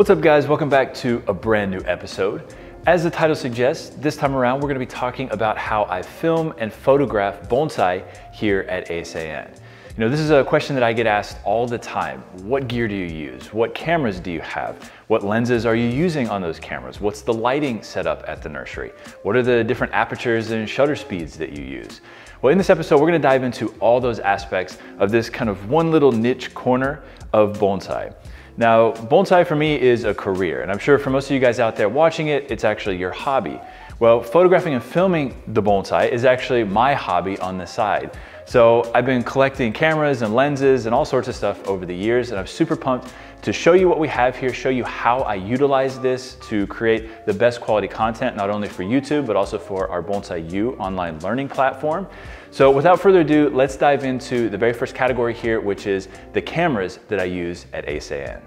What's up guys, welcome back to a brand new episode. As the title suggests, this time around we're gonna be talking about how I film and photograph bonsai here at Eisei-en. You know, this is a question that I get asked all the time. What gear do you use? What cameras do you have? What lenses are you using on those cameras? What's the lighting setup at the nursery? What are the different apertures and shutter speeds that you use? Well, in this episode, we're gonna dive into all those aspects of this kind of one little niche corner of bonsai. Now, bonsai for me is a career, and I'm sure for most of you guys out there watching it, it's actually your hobby. Well, photographing and filming the bonsai is actually my hobby on the side. So I've been collecting cameras and lenses and all sorts of stuff over the years, and I'm super pumped to show you what we have here, show you how I utilize this to create the best quality content, not only for YouTube, but also for our Bonsai U online learning platform. So without further ado, let's dive into the very first category here, which is the cameras that I use at Eisei-en.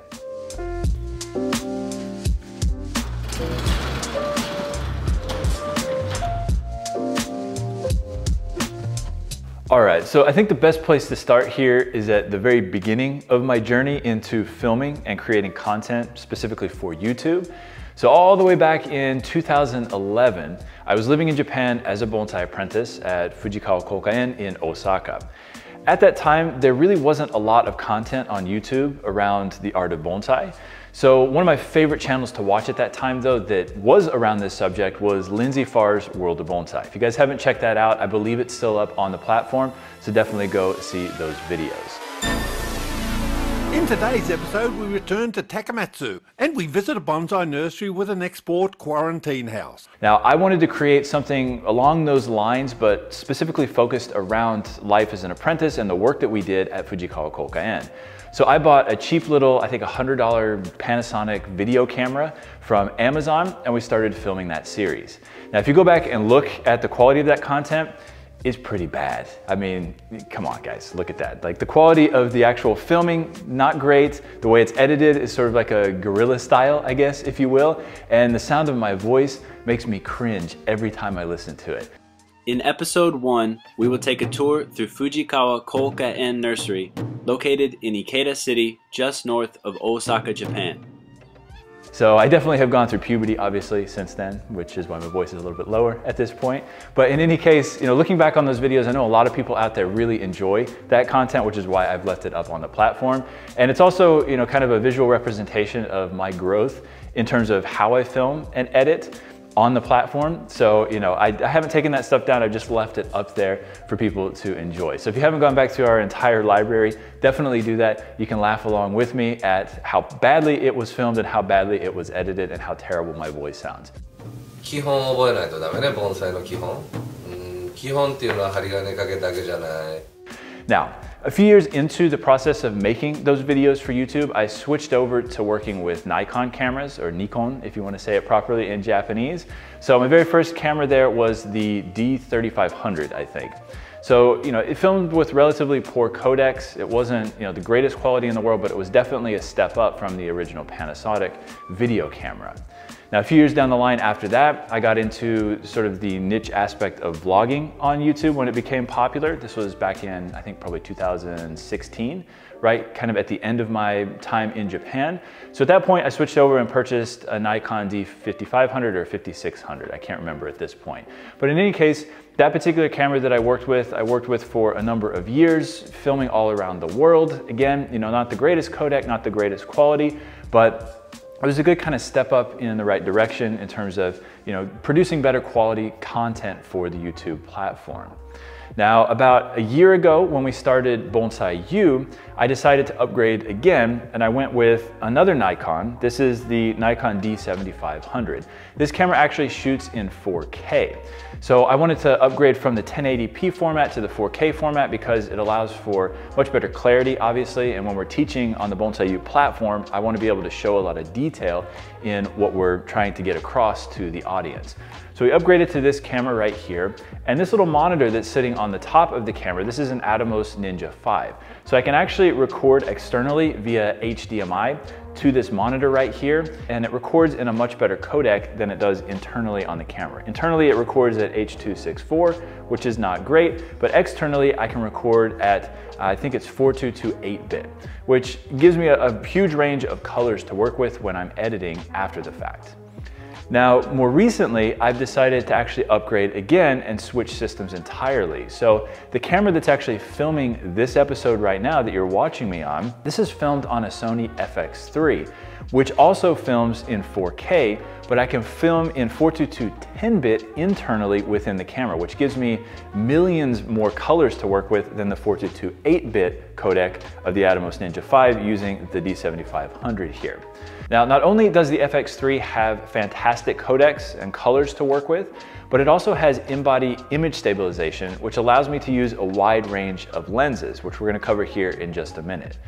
All right, so I think the best place to start here is at the very beginning of my journey into filming and creating content specifically for YouTube. So all the way back in 2011, I was living in Japan as a bonsai apprentice at Fujikawa Kokaen in Osaka. At that time, there really wasn't a lot of content on YouTube around the art of bonsai. So one of my favorite channels to watch at that time though that was around this subject was Lindsay Farr's World of Bonsai. If you guys haven't checked that out, I believe it's still up on the platform, so definitely go see those videos. In today's episode, we return to Takamatsu and we visit a bonsai nursery with an export quarantine house. Now, I wanted to create something along those lines, but specifically focused around life as an apprentice and the work that we did at Fujikawa Kokaen. So I bought a cheap little, I think $100 Panasonic video camera from Amazon and we started filming that series. Now, if you go back and look at the quality of that content, is pretty bad. I mean, come on guys, look at that. Like the quality of the actual filming, not great. The way it's edited is sort of like a guerrilla style, I guess, if you will. And the sound of my voice makes me cringe every time I listen to it. In episode 1, we will take a tour through Fujikawa Kokaen Nursery, located in Ikeda City, just north of Osaka, Japan. So I definitely have gone through puberty, obviously, since then, which is why my voice is a little bit lower at this point. But in any case, you know, looking back on those videos, I know a lot of people out there really enjoy that content, which is why I've left it up on the platform. And it's also, you know, kind of a visual representation of my growth in terms of how I film and edit on the platform. So, you know, I, I, haven't taken that stuff down. I've just left it up there for people to enjoy. So if you haven't gone back to our entire library, definitely do that. You can laugh along with me at how badly it was filmed and how badly it was edited and how terrible my voice sounds. 基本を覚えないとダメね、盆栽の基本。うん、基本っていうのは針金かけだけじゃない。now, a few years into the process of making those videos for YouTube, I switched over to working with Nikon cameras, or Nikon if you want to say it properly in Japanese. So my very first camera there was the D3500, I think. So, you know, it filmed with relatively poor codecs. It wasn't, you know, the greatest quality in the world, but it was definitely a step up from the original Panasonic video camera. Now, a few years down the line after that, I got into sort of the niche aspect of vlogging on YouTube when it became popular. This was back in, I think, probably 2016, right? Kind of at the end of my time in Japan. So at that point, I switched over and purchased a Nikon D5500 or 5600. I can't remember at this point. But in any case, that particular camera that I worked with, I worked with for a number of years, filming all around the world. Again, you know, not the greatest codec, not the greatest quality, but it was a good kind of step up in the right direction in terms of you know, producing better quality content for the YouTube platform. Now, about a year ago when we started Bonsai U, I decided to upgrade again and I went with another Nikon. This is the Nikon D7500. This camera actually shoots in 4K. So I wanted to upgrade from the 1080p format to the 4K format because it allows for much better clarity, obviously. And when we're teaching on the Bonsai U platform, I want to be able to show a lot of detail in what we're trying to get across to the audience. So we upgraded to this camera right here. And this little monitor that's sitting on the top of the camera. This is an Atomos Ninja 5. So I can actually record externally via HDMI to this monitor right here, and it records in a much better codec than it does internally on the camera. Internally, it records at H.264, which is not great, but externally, I can record at, I think it's 422 8-bit, which gives me a, a huge range of colors to work with when I'm editing after the fact. Now, more recently, I've decided to actually upgrade again and switch systems entirely. So the camera that's actually filming this episode right now that you're watching me on, this is filmed on a Sony FX3, which also films in 4K, but I can film in 422 10-bit internally within the camera, which gives me millions more colors to work with than the 422 8-bit codec of the Atomos Ninja 5 using the D7500 here. Now, not only does the FX3 have fantastic codecs and colors to work with, but it also has in-body image stabilization, which allows me to use a wide range of lenses, which we're gonna cover here in just a minute.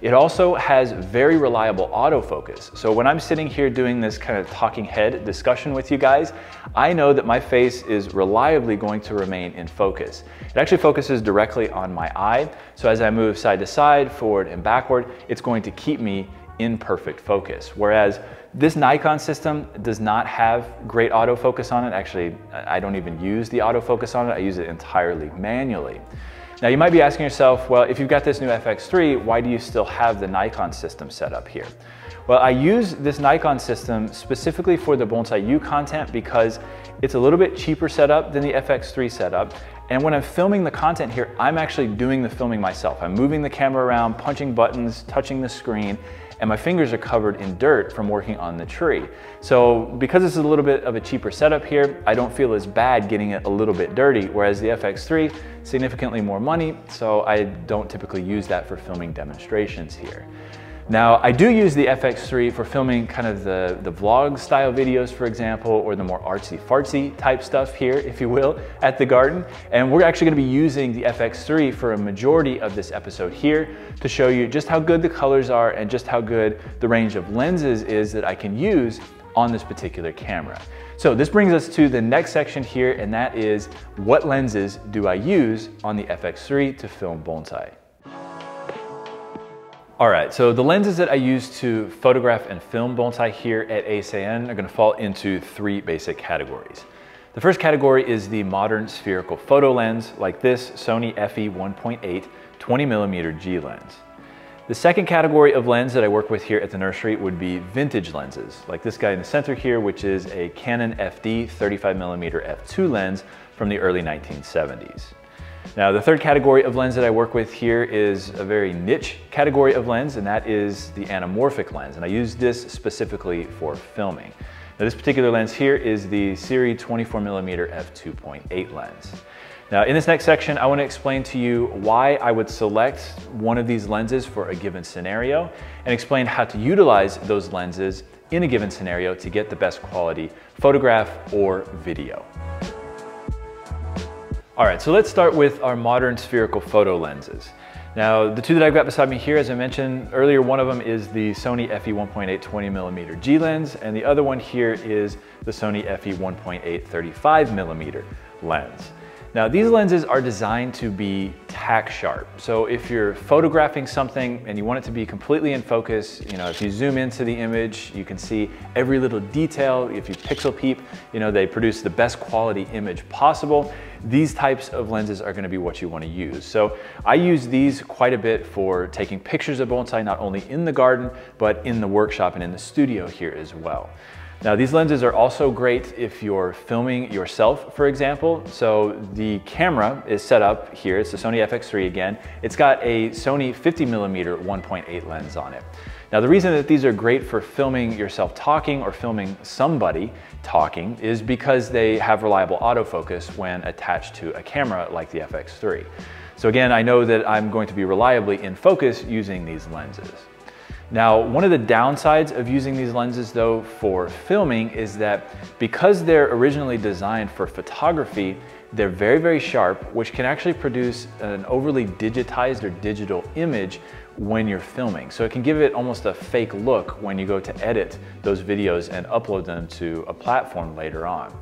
It also has very reliable autofocus. So when I'm sitting here doing this kind of talking head discussion with you guys, I know that my face is reliably going to remain in focus. It actually focuses directly on my eye. So as I move side to side, forward and backward, it's going to keep me in perfect focus. Whereas this Nikon system does not have great autofocus on it. Actually, I don't even use the autofocus on it. I use it entirely manually. Now you might be asking yourself, well, if you've got this new FX3, why do you still have the Nikon system set up here? Well, I use this Nikon system specifically for the Bonsai U content because it's a little bit cheaper setup than the FX3 setup. And when I'm filming the content here, I'm actually doing the filming myself. I'm moving the camera around, punching buttons, touching the screen, and my fingers are covered in dirt from working on the tree. So because this is a little bit of a cheaper setup here, I don't feel as bad getting it a little bit dirty, whereas the FX3, significantly more money, so I don't typically use that for filming demonstrations here. Now, I do use the FX3 for filming kind of the, the vlog style videos, for example, or the more artsy fartsy type stuff here, if you will, at the garden. And we're actually gonna be using the FX3 for a majority of this episode here to show you just how good the colors are and just how good the range of lenses is that I can use on this particular camera. So this brings us to the next section here, and that is what lenses do I use on the FX3 to film bonsai? All right, so the lenses that I use to photograph and film bonsai here at Eisei-en are gonna fall into three basic categories. The first category is the modern spherical photo lens, like this Sony FE 1.8 20 millimeter G lens. The second category of lens that I work with here at the nursery would be vintage lenses, like this guy in the center here, which is a Canon FD 35 millimeter f2 lens from the early 1970s. Now the third category of lens that I work with here is a very niche category of lens and that is the anamorphic lens and I use this specifically for filming. Now this particular lens here is the Sirui 24mm f2.8 lens. Now in this next section, I wanna explain to you why I would select one of these lenses for a given scenario and explain how to utilize those lenses in a given scenario to get the best quality photograph or video. All right, so let's start with our modern spherical photo lenses. Now, the two that I've got beside me here, as I mentioned earlier, one of them is the Sony FE 1.8 20 millimeter G lens, and the other one here is the Sony FE 1.8 35 millimeter lens. Now these lenses are designed to be tack sharp. So if you're photographing something and you want it to be completely in focus, you know, if you zoom into the image, you can see every little detail. If you pixel peep, you know, they produce the best quality image possible. These types of lenses are gonna be what you wanna use. So I use these quite a bit for taking pictures of bonsai, not only in the garden, but in the workshop and in the studio here as well. Now these lenses are also great if you're filming yourself, for example. So the camera is set up here, it's the Sony FX3 again. It's got a Sony 50 millimeter 1.8 lens on it. Now the reason that these are great for filming yourself talking or filming somebody talking is because they have reliable autofocus when attached to a camera like the FX3. So again, I know that I'm going to be reliably in focus using these lenses. Now, one of the downsides of using these lenses though for filming is that because they're originally designed for photography, they're very, very sharp, which can actually produce an overly digitized or digital image when you're filming. So it can give it almost a fake look when you go to edit those videos and upload them to a platform later on.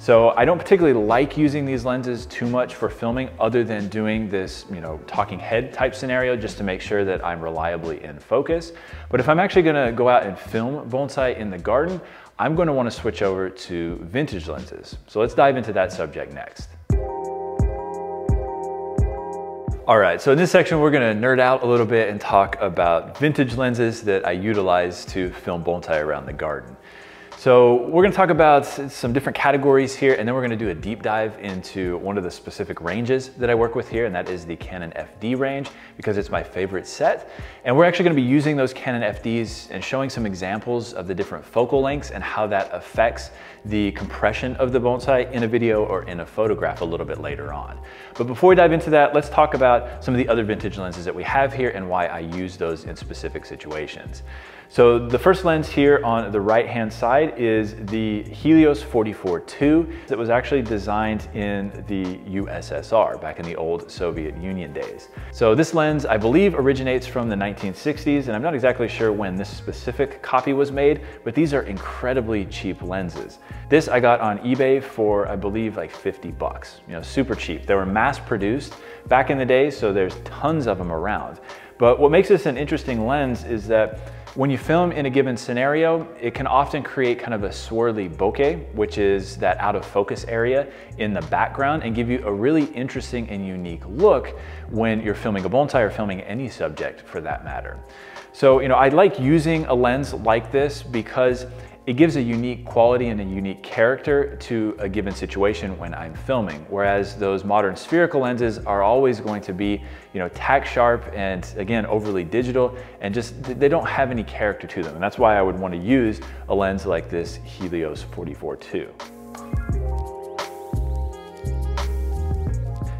So I don't particularly like using these lenses too much for filming other than doing this, you know, talking head type scenario just to make sure that I'm reliably in focus. But if I'm actually gonna go out and film bonsai in the garden, I'm gonna to wanna to switch over to vintage lenses. So let's dive into that subject next. All right, so in this section, we're gonna nerd out a little bit and talk about vintage lenses that I utilize to film bonsai around the garden. So we're gonna talk about some different categories here, and then we're gonna do a deep dive into one of the specific ranges that I work with here, and that is the Canon FD range, because it's my favorite set. And we're actually gonna be using those Canon FDs and showing some examples of the different focal lengths and how that affects the compression of the bonsai in a video or in a photograph a little bit later on. But before we dive into that, let's talk about some of the other vintage lenses that we have here and why I use those in specific situations. So the first lens here on the right hand side is the Helios 44-2 that was actually designed in the USSR back in the old Soviet Union days. So this lens I believe originates from the 1960s and I'm not exactly sure when this specific copy was made, but these are incredibly cheap lenses. This I got on eBay for I believe like 50 bucks, you know, super cheap. They were mass produced back in the day, so there's tons of them around. But what makes this an interesting lens is that when you film in a given scenario, it can often create kind of a swirly bokeh, which is that out of focus area in the background and give you a really interesting and unique look when you're filming a bonsai or filming any subject for that matter. So, you know, I like using a lens like this because it gives a unique quality and a unique character to a given situation when I'm filming. Whereas those modern spherical lenses are always going to be, you know, tack sharp and again, overly digital and just, they don't have any character to them. And that's why I would want to use a lens like this Helios 44-2.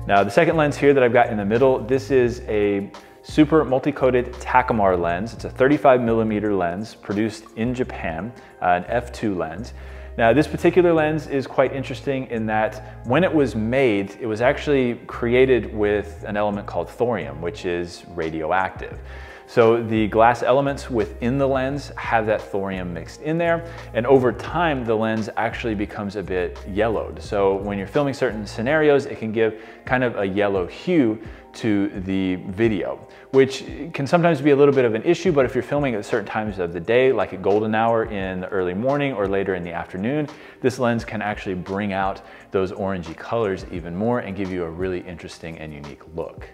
Now the second lens here that I've got in the middle, this is a super multi-coated Takumar lens. It's a 35 millimeter lens produced in Japan, uh, an f2 lens. Now this particular lens is quite interesting in that when it was made, it was actually created with an element called thorium, which is radioactive. So the glass elements within the lens have that thorium mixed in there. And over time, the lens actually becomes a bit yellowed. So when you're filming certain scenarios, it can give kind of a yellow hue to the video, which can sometimes be a little bit of an issue, but if you're filming at certain times of the day, like at golden hour in the early morning or later in the afternoon, this lens can actually bring out those orangey colors even more and give you a really interesting and unique look.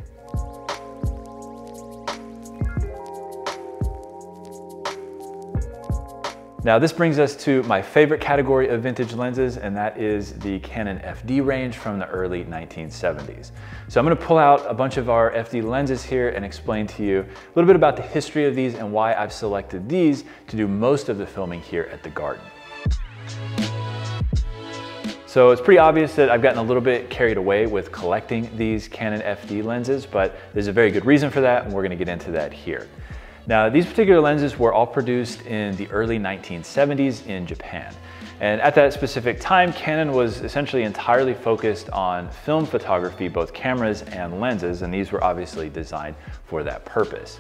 Now this brings us to my favorite category of vintage lenses and that is the Canon FD range from the early 1970s. So I'm gonna pull out a bunch of our FD lenses here and explain to you a little bit about the history of these and why I've selected these to do most of the filming here at the garden. So it's pretty obvious that I've gotten a little bit carried away with collecting these Canon FD lenses, but there's a very good reason for that and we're gonna get into that here. Now, these particular lenses were all produced in the early 1970s in Japan. And at that specific time, Canon was essentially entirely focused on film photography, both cameras and lenses, and these were obviously designed for that purpose.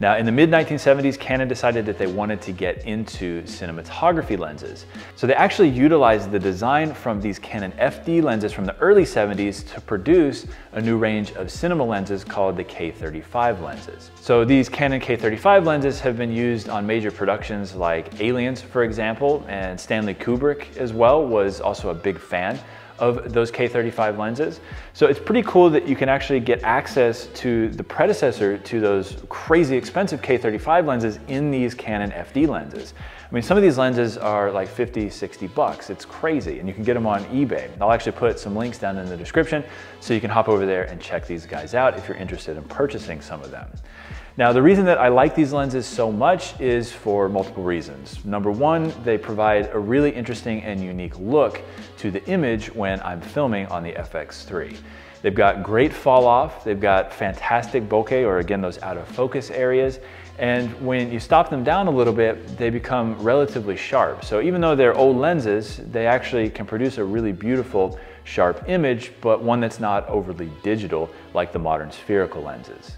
Now, in the mid 1970s, Canon decided that they wanted to get into cinematography lenses. So they actually utilized the design from these Canon FD lenses from the early 70s to produce a new range of cinema lenses called the K35 lenses. So these Canon K35 lenses have been used on major productions like Aliens, for example, and Stanley Kubrick as well was also a big fan of those K35 lenses. So it's pretty cool that you can actually get access to the predecessor to those crazy expensive K35 lenses in these Canon FD lenses. I mean, some of these lenses are like 50, 60 bucks. It's crazy, and you can get them on eBay. I'll actually put some links down in the description so you can hop over there and check these guys out if you're interested in purchasing some of them. Now, the reason that I like these lenses so much is for multiple reasons. Number one, they provide a really interesting and unique look to the image when I'm filming on the FX3. They've got great fall off, they've got fantastic bokeh, or again, those out of focus areas, and when you stop them down a little bit, they become relatively sharp. So even though they're old lenses, they actually can produce a really beautiful sharp image, but one that's not overly digital like the modern spherical lenses.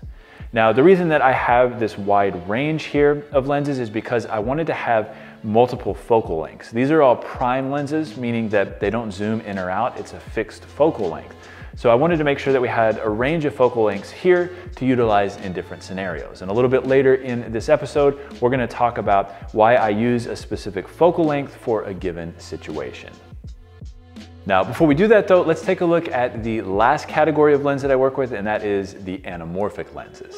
Now, the reason that I have this wide range here of lenses is because I wanted to have multiple focal lengths. These are all prime lenses, meaning that they don't zoom in or out, it's a fixed focal length. So I wanted to make sure that we had a range of focal lengths here to utilize in different scenarios. And a little bit later in this episode, we're gonna talk about why I use a specific focal length for a given situation. Now, before we do that though, let's take a look at the last category of lens that I work with, and that is the anamorphic lenses.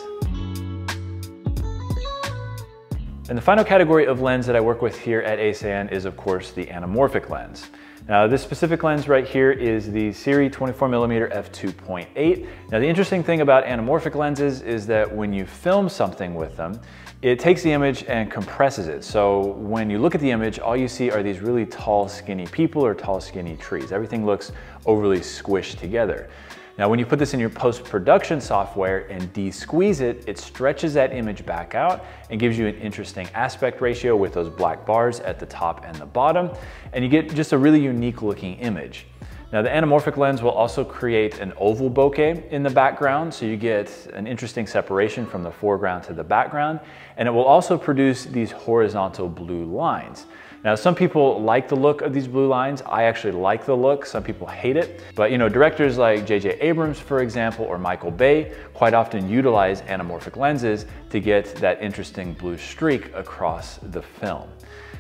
And the final category of lens that I work with here at Eisei-en is of course the anamorphic lens. Now this specific lens right here is the Sirui 24mm f2.8. Now the interesting thing about anamorphic lenses is that when you film something with them, it takes the image and compresses it. So when you look at the image, all you see are these really tall, skinny people or tall, skinny trees. Everything looks overly squished together. Now, when you put this in your post-production software and de-squeeze it, it stretches that image back out and gives you an interesting aspect ratio with those black bars at the top and the bottom, and you get just a really unique looking image. Now the anamorphic lens will also create an oval bokeh in the background, so you get an interesting separation from the foreground to the background, and it will also produce these horizontal blue lines. Now, some people like the look of these blue lines. I actually like the look. Some people hate it. But you know, directors like J.J. Abrams, for example, or Michael Bay quite often utilize anamorphic lenses to get that interesting blue streak across the film.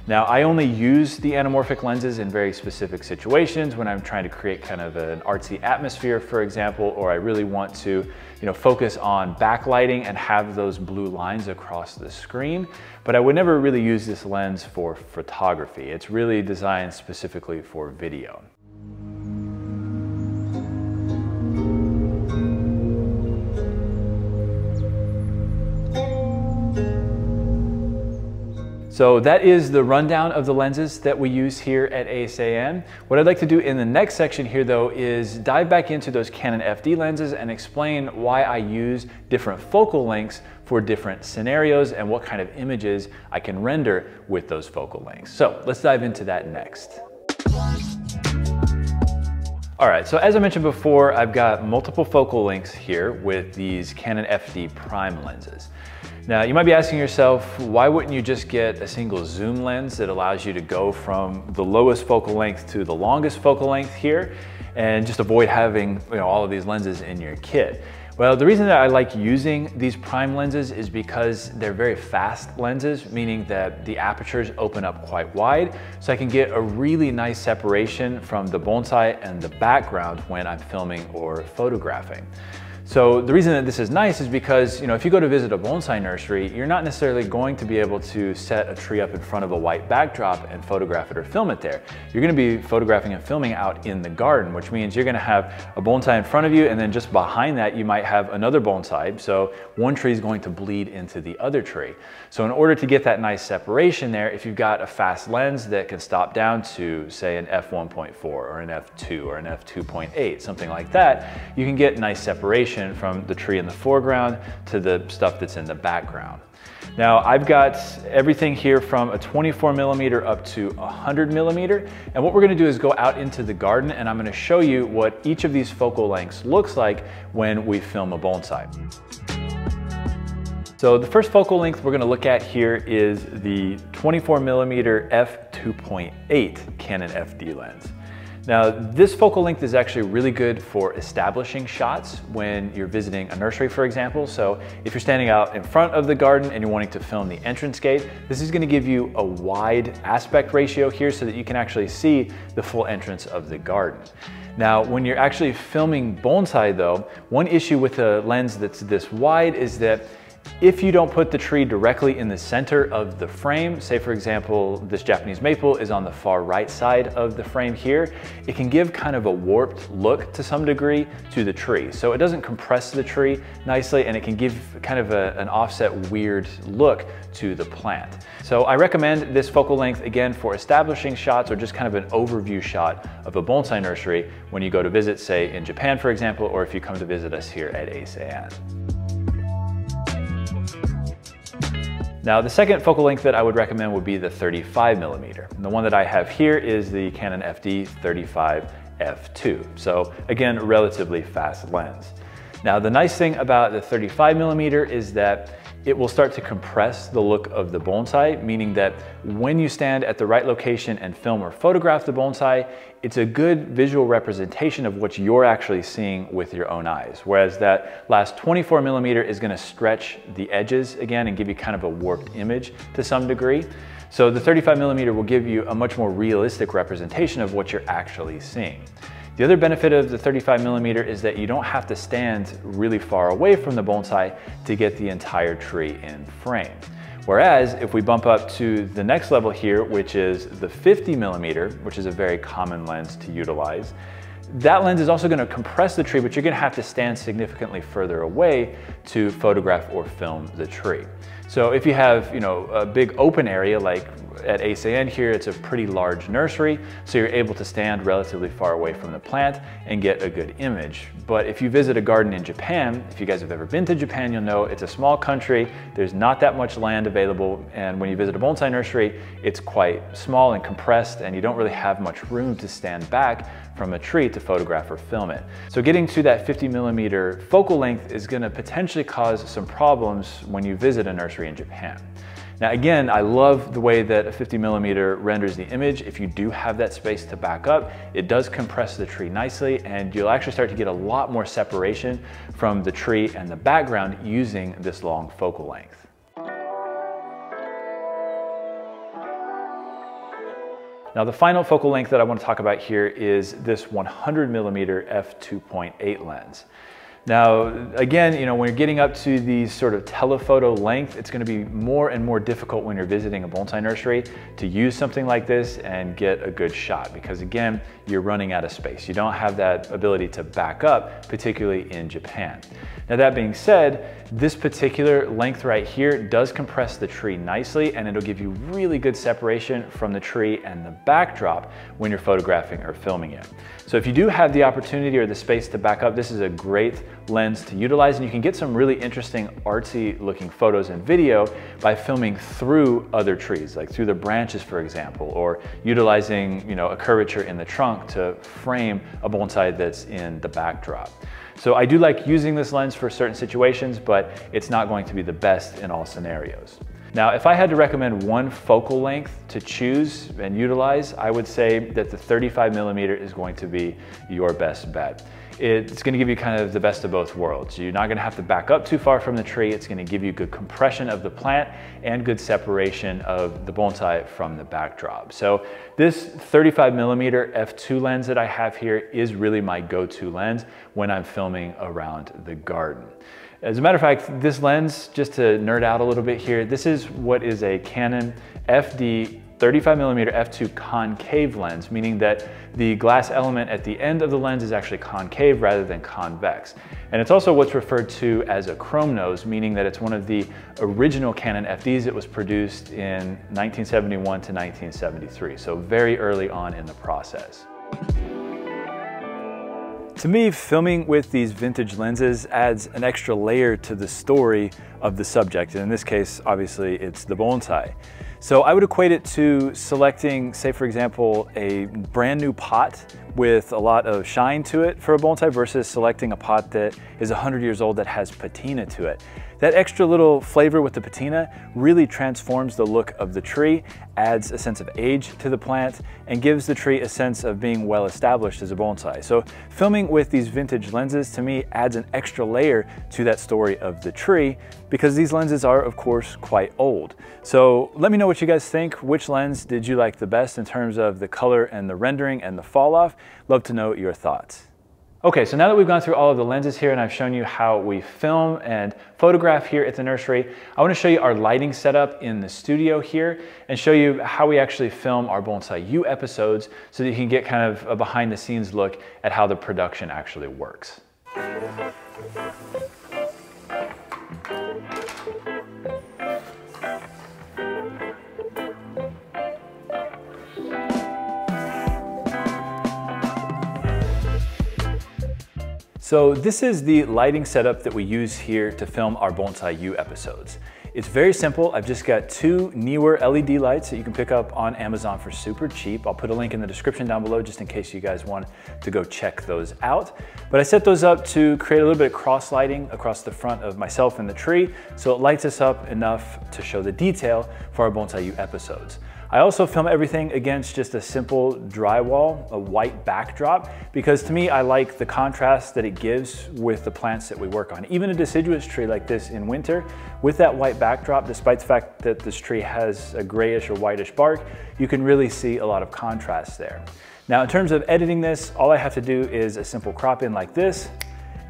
Now, I only use the anamorphic lenses in very specific situations when I'm trying to create kind of an artsy atmosphere, for example, or I really want to you know, focus on backlighting and have those blue lines across the screen. But I would never really use this lens for photography. It's really designed specifically for video. So that is the rundown of the lenses that we use here at Eisei-en. What I'd like to do in the next section here though is dive back into those Canon FD lenses and explain why I use different focal lengths for different scenarios and what kind of images I can render with those focal lengths. So let's dive into that next. All right, so as I mentioned before, I've got multiple focal lengths here with these Canon FD prime lenses. Now you might be asking yourself, why wouldn't you just get a single zoom lens that allows you to go from the lowest focal length to the longest focal length here and just avoid having you know, all of these lenses in your kit? Well, the reason that I like using these prime lenses is because they're very fast lenses, meaning that the apertures open up quite wide, so I can get a really nice separation from the bonsai and the background when I'm filming or photographing. So the reason that this is nice is because, you know, if you go to visit a bonsai nursery, you're not necessarily going to be able to set a tree up in front of a white backdrop and photograph it or film it there. You're gonna be photographing and filming out in the garden, which means you're gonna have a bonsai in front of you and then just behind that you might have another bonsai. So one tree is going to bleed into the other tree. So in order to get that nice separation there, if you've got a fast lens that can stop down to say an f1.4 or an f2 or an f2.8, something like that, you can get nice separation from the tree in the foreground to the stuff that's in the background. Now I've got everything here from a 24 millimeter up to 100 millimeter. And what we're gonna do is go out into the garden and I'm gonna show you what each of these focal lengths looks like when we film a bonsai. So the first focal length we're gonna look at here is the 24 millimeter f2.8 Canon FD lens. Now, this focal length is actually really good for establishing shots when you're visiting a nursery, for example. So if you're standing out in front of the garden and you're wanting to film the entrance gate, this is gonna give you a wide aspect ratio here so that you can actually see the full entrance of the garden. Now, when you're actually filming bonsai though, one issue with a lens that's this wide is that if you don't put the tree directly in the center of the frame, say for example, this Japanese maple is on the far right side of the frame here, it can give kind of a warped look to some degree to the tree. So it doesn't compress the tree nicely and it can give kind of a, an offset weird look to the plant. So I recommend this focal length again for establishing shots or just kind of an overview shot of a bonsai nursery when you go to visit, say in Japan, for example, or if you come to visit us here at Eisei-en. Now the second focal length that I would recommend would be the 35 millimeter. And the one that I have here is the Canon FD 35 f2. So again, relatively fast lens. Now the nice thing about the 35 millimeter is that it will start to compress the look of the bonsai, meaning that when you stand at the right location and film or photograph the bonsai, it's a good visual representation of what you're actually seeing with your own eyes. Whereas that last 24 millimeter is gonna stretch the edges again and give you kind of a warped image to some degree. So the 35 millimeter will give you a much more realistic representation of what you're actually seeing. The other benefit of the 35 millimeter is that you don't have to stand really far away from the bonsai to get the entire tree in frame. Whereas if we bump up to the next level here, which is the 50 millimeter, which is a very common lens to utilize, that lens is also gonna compress the tree, but you're gonna have to stand significantly further away to photograph or film the tree. So if you have, you know, a big open area like at Eisei-en here, it's a pretty large nursery, so you're able to stand relatively far away from the plant and get a good image. But if you visit a garden in Japan, if you guys have ever been to Japan, you'll know it's a small country, there's not that much land available, and when you visit a bonsai nursery, it's quite small and compressed, and you don't really have much room to stand back from a tree to photograph or film it. So getting to that 50 millimeter focal length is gonna potentially cause some problems when you visit a nursery in Japan. Now again, I love the way that a 50 millimeter renders the image. If you do have that space to back up, it does compress the tree nicely and you'll actually start to get a lot more separation from the tree and the background using this long focal length. Now the final focal length that I want to talk about here is this 100 millimeter f2.8 lens. Now, again, you know, when you're getting up to these sort of telephoto length, it's gonna be more and more difficult when you're visiting a bonsai nursery to use something like this and get a good shot because again, you're running out of space. You don't have that ability to back up, particularly in Japan. Now that being said, this particular length right here does compress the tree nicely and it'll give you really good separation from the tree and the backdrop when you're photographing or filming it. So if you do have the opportunity or the space to back up, this is a great lens to utilize and you can get some really interesting artsy looking photos and video by filming through other trees, like through the branches, for example, or utilizing you know, a curvature in the trunk to frame a bonsai that's in the backdrop. So I do like using this lens for certain situations, but it's not going to be the best in all scenarios. Now, if I had to recommend one focal length to choose and utilize, I would say that the 35 millimeter is going to be your best bet. It's gonna give you kind of the best of both worlds. You're not gonna have to back up too far from the tree. It's gonna give you good compression of the plant and good separation of the bonsai from the backdrop. So this 35 millimeter f2 lens that I have here is really my go-to lens when I'm filming around the garden. As a matter of fact, this lens, just to nerd out a little bit here, this is what is a Canon FD 35 millimeter f2 concave lens, meaning that the glass element at the end of the lens is actually concave rather than convex. And it's also what's referred to as a chrome nose, meaning that it's one of the original Canon FDs that was produced in 1971 to 1973, so very early on in the process. To me, filming with these vintage lenses adds an extra layer to the story of the subject. And in this case, obviously, it's the bonsai. So I would equate it to selecting, say for example, a brand new pot with a lot of shine to it for a bonsai versus selecting a pot that is 100 years old that has patina to it. That extra little flavor with the patina really transforms the look of the tree, adds a sense of age to the plant, and gives the tree a sense of being well established as a bonsai. So filming with these vintage lenses to me adds an extra layer to that story of the tree because these lenses are of course quite old. So let me know what you guys think. Which lens did you like the best in terms of the color and the rendering and the fall off? Love to know your thoughts. Okay, so now that we've gone through all of the lenses here and I've shown you how we film and photograph here at the nursery, I wanna show you our lighting setup in the studio here and show you how we actually film our Bonsai U episodes so that you can get kind of a behind the scenes look at how the production actually works. So this is the lighting setup that we use here to film our Bonsai U episodes. It's very simple. I've just got two Neewer LED lights that you can pick up on Amazon for super cheap. I'll put a link in the description down below just in case you guys want to go check those out. But I set those up to create a little bit of cross lighting across the front of myself and the tree so it lights us up enough to show the detail for our Bonsai U episodes. I also film everything against just a simple drywall, a white backdrop, because to me, I like the contrast that it gives with the plants that we work on. Even a deciduous tree like this in winter, with that white backdrop, despite the fact that this tree has a grayish or whitish bark, you can really see a lot of contrast there. Now, in terms of editing this, all I have to do is a simple crop in like this,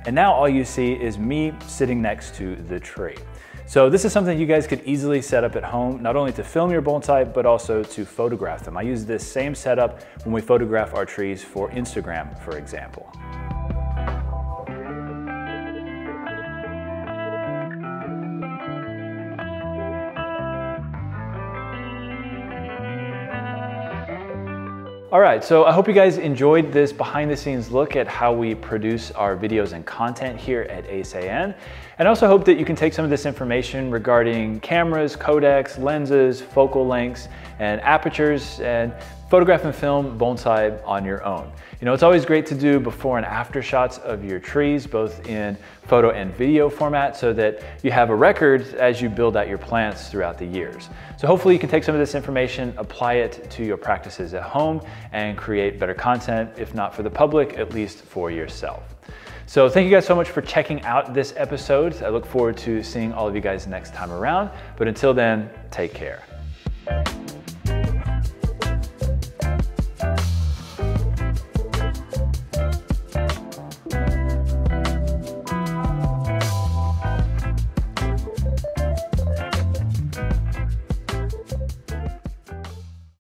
and now all you see is me sitting next to the tree. So this is something you guys could easily set up at home, not only to film your bonsai, but also to photograph them. I use this same setup when we photograph our trees for Instagram, for example. All right, so I hope you guys enjoyed this behind the scenes look at how we produce our videos and content here at Eisei-en. And I also hope that you can take some of this information regarding cameras, codecs, lenses, focal lengths, and apertures, and photograph and film bonsai on your own. You know, it's always great to do before and after shots of your trees, both in photo and video format, so that you have a record as you build out your plants throughout the years. So hopefully you can take some of this information, apply it to your practices at home, and create better content, if not for the public, at least for yourself. So thank you guys so much for checking out this episode. I look forward to seeing all of you guys next time around. But until then, take care.